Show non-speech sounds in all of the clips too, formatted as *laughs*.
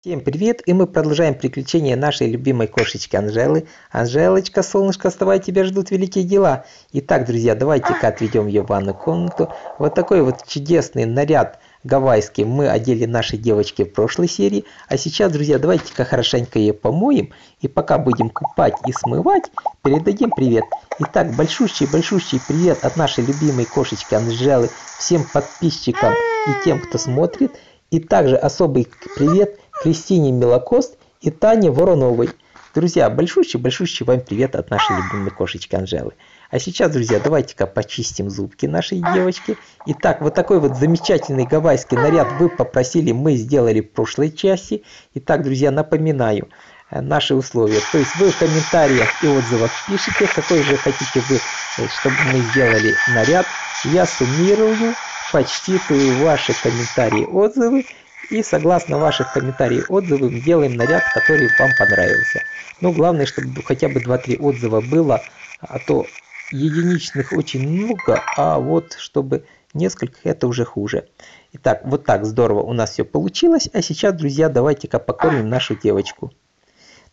Всем привет! И мы продолжаем приключения нашей любимой кошечки Анжелы. Анжелочка, солнышко, вставай, тебя ждут великие дела. Итак, друзья, давайте-ка отведем ее в ванную комнату. Вот такой вот чудесный наряд гавайский мы одели нашей девочке в прошлой серии. А сейчас, друзья, давайте-ка хорошенько ее помоем. И пока будем купать и смывать, передадим привет. Итак, большущий-большущий привет от нашей любимой кошечки Анжелы всем подписчикам и тем, кто смотрит. И также особый привет Кристине Милокост и Тане Вороновой. Друзья, большущий-большущий вам привет от нашей любимой кошечки Анжелы. А сейчас, друзья, давайте-ка почистим зубки нашей девочки. Итак, вот такой вот замечательный гавайский наряд вы попросили, мы сделали в прошлой части. Итак, друзья, напоминаю э, наши условия. То есть вы в комментариях и отзывах пишите, какой же хотите вы, э, чтобы мы сделали наряд. Я суммирую, почтитую ваши комментарии, отзывы и согласно ваших комментариев отзывов делаем наряд, который вам понравился. Но главное, чтобы хотя бы 2-3 отзыва было, а то единичных очень много, а вот чтобы несколько это уже хуже. Итак, вот так здорово у нас все получилось. А сейчас, друзья, давайте-ка покормим нашу девочку.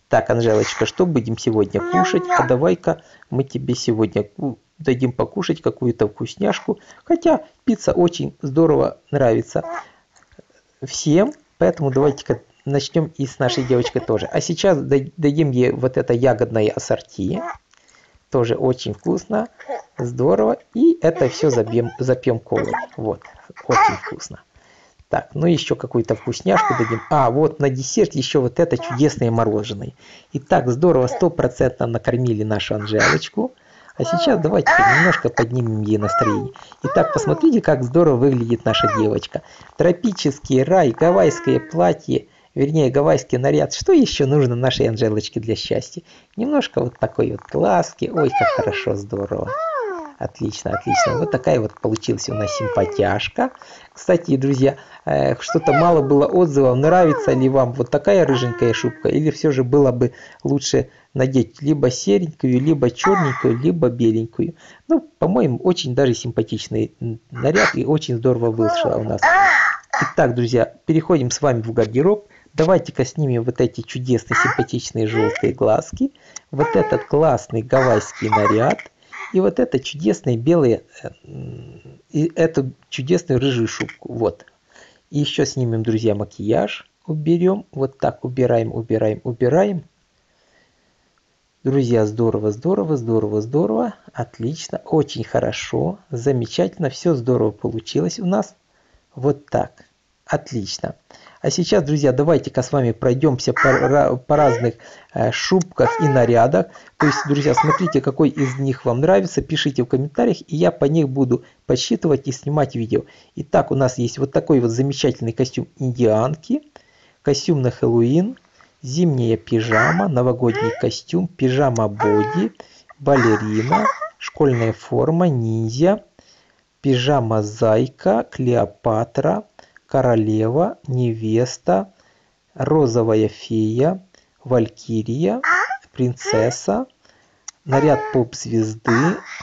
Так, Анжелочка, что будем сегодня кушать? А давай-ка мы тебе сегодня дадим покушать какую-то вкусняшку. Хотя пицца очень здорово нравится всем, поэтому давайте-ка начнем и с нашей девочкой тоже. А сейчас дадим ей вот это ягодное ассорти. Тоже очень вкусно, здорово. И это все забьем, запьем колой. Вот, очень вкусно. Так, ну еще какую-то вкусняшку дадим. А, вот на десерт еще вот это чудесное мороженое. И так здорово, стопроцентно накормили нашу Анжелочку. А сейчас давайте немножко поднимем ей настроение. Итак, посмотрите, как здорово выглядит наша девочка. Тропический рай, гавайское платье, вернее, гавайский наряд. Что еще нужно нашей Анжелочке для счастья? Немножко вот такой вот глазки. Ой, как хорошо, здорово. Отлично, отлично. Вот такая вот получилась у нас симпатяшка. Кстати, друзья, э, что-то мало было отзывов. Нравится ли вам вот такая рыженькая шубка? Или все же было бы лучше надеть либо серенькую, либо черненькую, либо беленькую. Ну, по-моему, очень даже симпатичный наряд и очень здорово вышла у нас. Итак, друзья, переходим с вами в гардероб. Давайте-ка снимем вот эти чудесные симпатичные желтые глазки. Вот этот классный гавайский наряд. И вот это чудесные белые, э, и эту чудесную рыжую шубку. Вот. И еще снимем, друзья, макияж. Уберем. Вот так убираем, убираем, убираем. Друзья, здорово, здорово, здорово, здорово. Отлично, очень хорошо, замечательно, все здорово получилось у нас. Вот так. Отлично. А сейчас, друзья, давайте-ка с вами пройдемся по, по разных э, шубках и нарядах. То есть, друзья, смотрите, какой из них вам нравится, пишите в комментариях, и я по них буду подсчитывать и снимать видео. Итак, у нас есть вот такой вот замечательный костюм индианки, костюм на Хэллоуин, зимняя пижама, новогодний костюм, пижама-боди, балерина, школьная форма, ниндзя, пижама-зайка, Клеопатра, королева, невеста, розовая фея, валькирия, принцесса, наряд поп-звезды,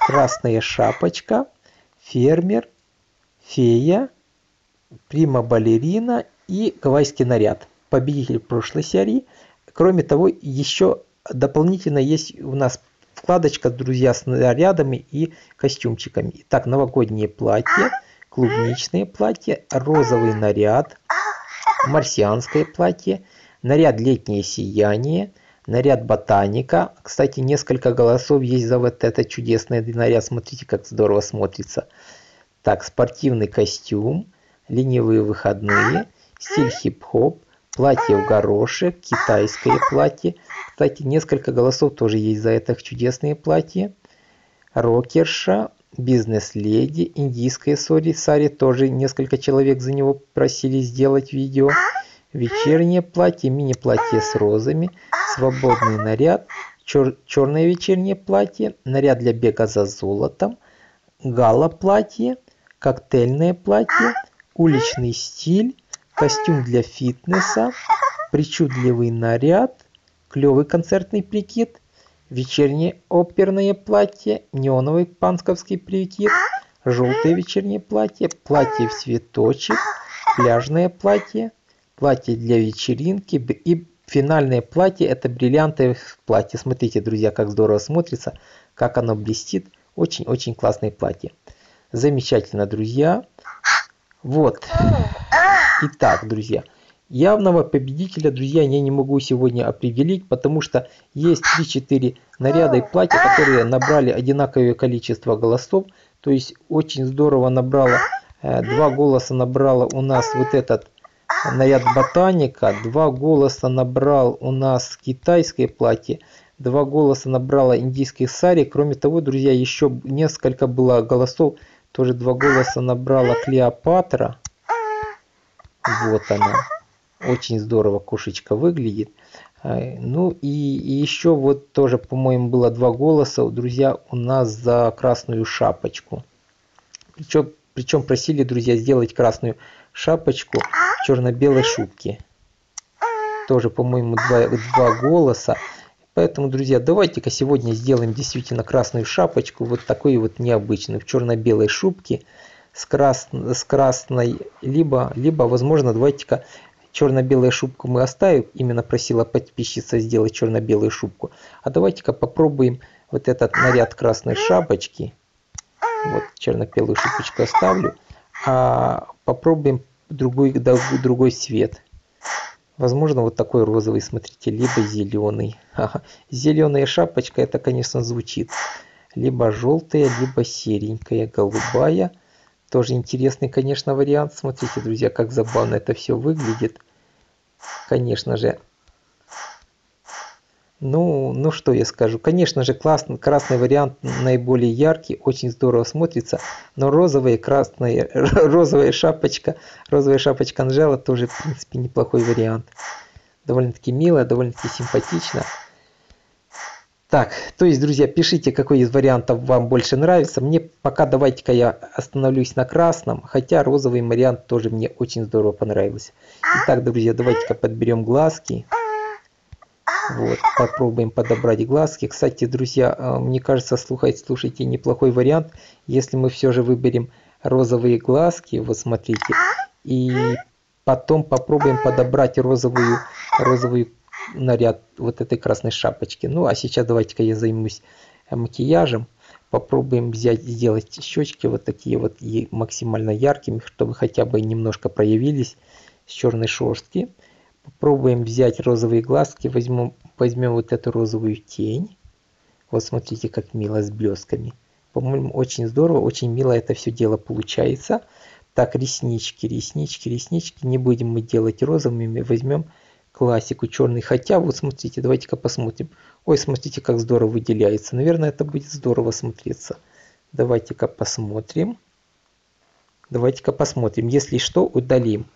красная шапочка, фермер, фея, прима-балерина и гавайский наряд победитель прошлой серии. Кроме того, еще дополнительно есть у нас вкладочка, друзья, с нарядами и костюмчиками. Итак, новогоднее платье, клубничное платье, розовый наряд, марсианское платье, наряд летнее сияние, наряд ботаника. Кстати, несколько голосов есть за вот этот чудесный наряд. Смотрите, как здорово смотрится. Так, спортивный костюм, ленивые выходные, стиль хип-хоп, Платье в горошек, китайское платье. Кстати, несколько голосов тоже есть за это чудесное платье. Рокерша, бизнес-леди, индийская сори, сари, тоже несколько человек за него просили сделать видео. Вечернее платье, мини-платье с розами, свободный наряд, чер черное вечернее платье, наряд для бега за золотом, гала-платье, коктейльное платье, уличный стиль, костюм для фитнеса, причудливый наряд, клевый концертный прикид, вечернее оперное платье, неоновый панковский прикид, желтое вечернее платье, платье в цветочек, пляжное платье, платье для вечеринки и финальное платье это бриллиантовое платье. Смотрите, друзья, как здорово смотрится, как оно блестит. Очень-очень классное платье. Замечательно, друзья. Вот. Итак, друзья, явного победителя, друзья, я не могу сегодня определить, потому что есть 3-4 наряда и платья, которые набрали одинаковое количество голосов. То есть очень здорово набрало, э, два голоса набрало у нас вот этот наряд ботаника, два голоса набрал у нас китайское платье, два голоса набрала индийский сари. Кроме того, друзья, еще несколько было голосов, тоже два голоса набрала Клеопатра. Вот она. Очень здорово кошечка выглядит. Ну и, и еще вот тоже, по-моему, было два голоса, друзья, у нас за красную шапочку. Причем, причем просили, друзья, сделать красную шапочку в черно-белой шубке. Тоже, по-моему, два, два голоса. Поэтому, друзья, давайте-ка сегодня сделаем действительно красную шапочку, вот такой вот необычную, в черно-белой шубке с, крас... с красной, либо, либо возможно, давайте-ка черно-белую шубку мы оставим, именно просила подписчица сделать черно-белую шубку. А давайте-ка попробуем вот этот наряд красной шапочки, вот черно-белую шапочку оставлю, а попробуем другой, другой цвет. Возможно, вот такой розовый, смотрите, либо зеленый. Ага. Зеленая шапочка, это, конечно, звучит. Либо желтая, либо серенькая, голубая. Тоже интересный, конечно, вариант. Смотрите, друзья, как забавно это все выглядит. Конечно же. Ну, ну что я скажу. Конечно же, классный, красный вариант наиболее яркий, очень здорово смотрится. Но розовая, красная, *laughs* розовая шапочка, розовая шапочка Анжела тоже, в принципе, неплохой вариант. Довольно-таки милая, довольно-таки симпатично. Так, то есть, друзья, пишите, какой из вариантов вам больше нравится. Мне пока давайте-ка я остановлюсь на красном, хотя розовый вариант тоже мне очень здорово понравился. Итак, друзья, давайте-ка подберем глазки. Вот, попробуем подобрать глазки. Кстати, друзья, э, мне кажется, слушайте, слушайте, неплохой вариант, если мы все же выберем розовые глазки, вот смотрите, и потом попробуем подобрать розовую, розовую наряд вот этой красной шапочки. Ну, а сейчас давайте-ка я займусь э, макияжем. Попробуем взять, сделать щечки вот такие вот максимально яркими, чтобы хотя бы немножко проявились с черной шерстки. Попробуем взять розовые глазки, возьмем, возьмем вот эту розовую тень. Вот смотрите, как мило с блесками. По-моему, очень здорово, очень мило это все дело получается. Так, реснички, реснички, реснички. Не будем мы делать розовыми, возьмем классику черный. Хотя, вот смотрите, давайте-ка посмотрим. Ой, смотрите, как здорово выделяется. Наверное, это будет здорово смотреться. Давайте-ка посмотрим. Давайте-ка посмотрим. Если что, удалим.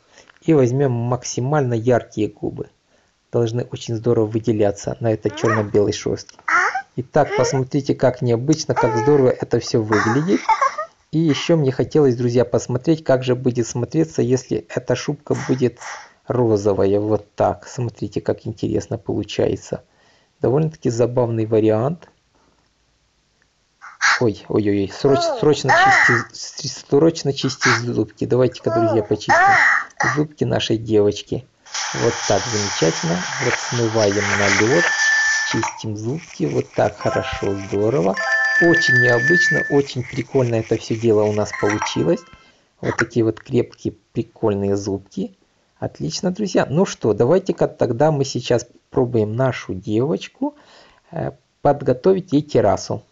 И возьмем максимально яркие губы. Должны очень здорово выделяться на этой черно-белой шерстке. Итак, посмотрите, как необычно, как здорово это все выглядит. И еще мне хотелось, друзья, посмотреть, как же будет смотреться, если эта шубка будет розовая. Вот так. Смотрите, как интересно получается. Довольно-таки забавный вариант. Ой, ой, ой, срочно, срочно чисти, срочно чисти зубки. Давайте-ка, друзья, почистим зубки нашей девочки. Вот так замечательно. Вот смываем на лед, чистим зубки. Вот так хорошо, здорово. Очень необычно, очень прикольно это все дело у нас получилось. Вот такие вот крепкие, прикольные зубки. Отлично, друзья. Ну что, давайте-ка тогда мы сейчас пробуем нашу девочку э, подготовить ей террасу.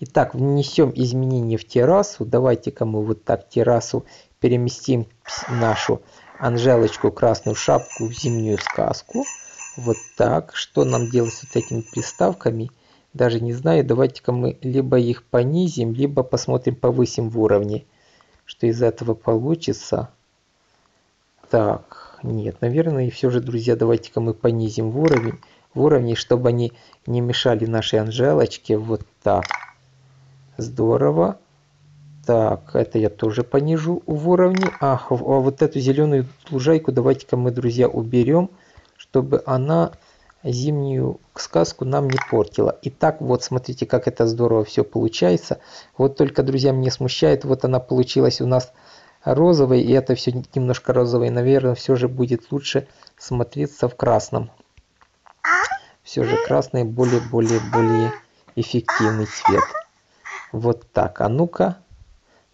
Итак, внесем изменения в террасу. Давайте-ка мы вот так террасу переместим нашу Анжелочку красную шапку в зимнюю сказку. Вот так. Что нам делать с вот этими приставками? Даже не знаю. Давайте-ка мы либо их понизим, либо посмотрим повысим в уровне. Что из этого получится. Так, нет, наверное, и все же, друзья, давайте-ка мы понизим в уровень, в уровне, чтобы они не мешали нашей Анжелочке. Вот так. Здорово. Так, это я тоже понижу в уровне. А, а вот эту зеленую лужайку давайте-ка мы, друзья, уберем, чтобы она зимнюю сказку нам не портила. Итак, вот смотрите, как это здорово все получается. Вот только, друзья, мне смущает, вот она получилась у нас розовый, и это все немножко розовый, наверное, все же будет лучше смотреться в красном. Все же красный более, более, более эффективный цвет. Вот так. А ну-ка.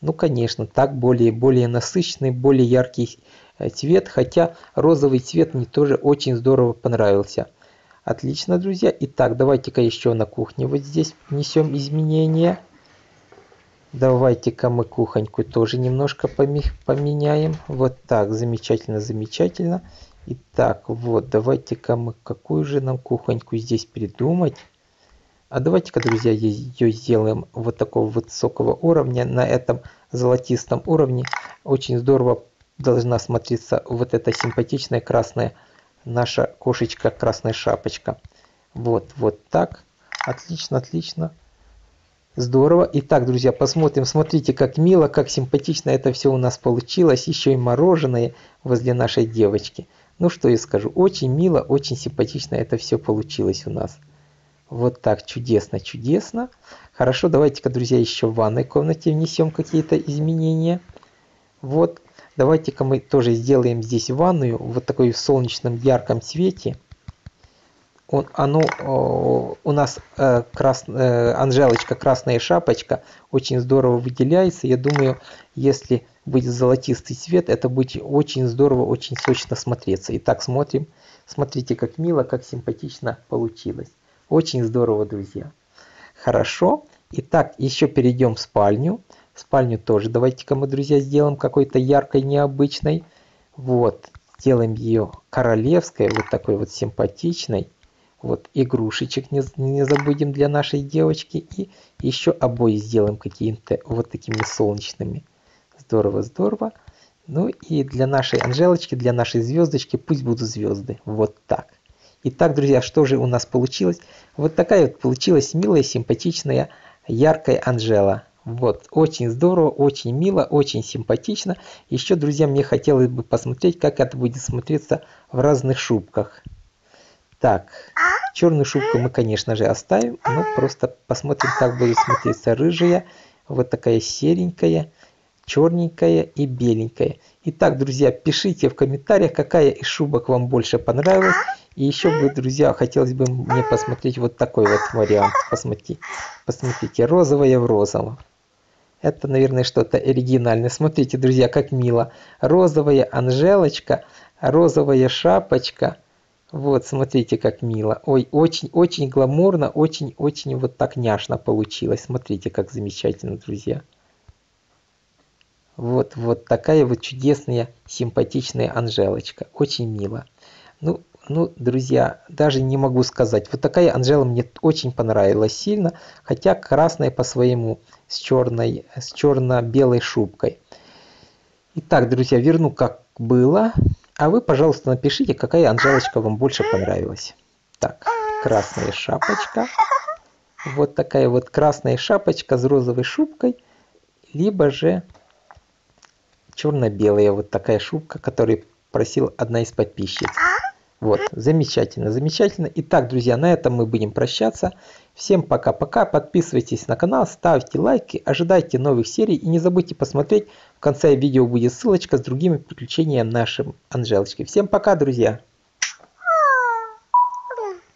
Ну, конечно, так более, более насыщенный, более яркий э, цвет. Хотя розовый цвет мне тоже очень здорово понравился. Отлично, друзья. Итак, давайте-ка еще на кухне вот здесь внесем изменения. Давайте-ка мы кухоньку тоже немножко поменяем. Вот так, замечательно, замечательно. Итак, вот, давайте-ка мы какую же нам кухоньку здесь придумать. А давайте-ка, друзья, ее сделаем вот такого высокого уровня. На этом золотистом уровне очень здорово должна смотреться вот эта симпатичная красная наша кошечка, красная шапочка. Вот, вот так. Отлично, отлично. Здорово. Итак, друзья, посмотрим. Смотрите, как мило, как симпатично это все у нас получилось. Еще и мороженое возле нашей девочки. Ну что я скажу, очень мило, очень симпатично это все получилось у нас. Вот так, чудесно, чудесно. Хорошо, давайте-ка, друзья, еще в ванной комнате внесем какие-то изменения. Вот, давайте-ка мы тоже сделаем здесь ванную вот такой в солнечном ярком цвете. Он, оно, у нас э, крас, э, Анжелочка, красная шапочка, очень здорово выделяется. Я думаю, если будет золотистый цвет, это будет очень здорово, очень сочно смотреться. Итак, смотрим. Смотрите, как мило, как симпатично получилось. Очень здорово, друзья. Хорошо. Итак, еще перейдем в спальню. Спальню тоже давайте-ка мы, друзья, сделаем какой-то яркой, необычной. Вот, сделаем ее королевской, вот такой вот симпатичной. Вот игрушечек не, не забудем для нашей девочки. И еще обои сделаем какими-то вот такими солнечными. Здорово, здорово. Ну и для нашей Анжелочки, для нашей звездочки пусть будут звезды. Вот так. Итак, друзья, что же у нас получилось? Вот такая вот получилась милая, симпатичная, яркая Анжела. Вот, очень здорово, очень мило, очень симпатично. Еще, друзья, мне хотелось бы посмотреть, как это будет смотреться в разных шубках. Так, черную шубку мы, конечно же, оставим, но просто посмотрим, как будет смотреться рыжая, вот такая серенькая, черненькая и беленькая. Итак, друзья, пишите в комментариях, какая из шубок вам больше понравилась. И еще бы, друзья, хотелось бы мне посмотреть вот такой вот вариант. Посмотрите, посмотрите, розовая в розовом. Это, наверное, что-то оригинальное. Смотрите, друзья, как мило. Розовая Анжелочка, розовая шапочка. Вот, смотрите, как мило. Ой, очень-очень гламурно, очень-очень вот так няшно получилось. Смотрите, как замечательно, друзья. Вот, вот такая вот чудесная, симпатичная Анжелочка. Очень мило. Ну, ну, друзья, даже не могу сказать. Вот такая Анжела мне очень понравилась сильно, хотя красная по-своему, с черной, с черно-белой шубкой. Итак, друзья, верну как было. А вы, пожалуйста, напишите, какая Анжелочка вам больше понравилась. Так, красная шапочка. Вот такая вот красная шапочка с розовой шубкой. Либо же черно-белая вот такая шубка, которую просил одна из подписчиц. Вот, замечательно, замечательно. Итак, друзья, на этом мы будем прощаться. Всем пока-пока. Подписывайтесь на канал, ставьте лайки, ожидайте новых серий. И не забудьте посмотреть, в конце видео будет ссылочка с другими приключениями нашим Анжелочки. Всем пока, друзья!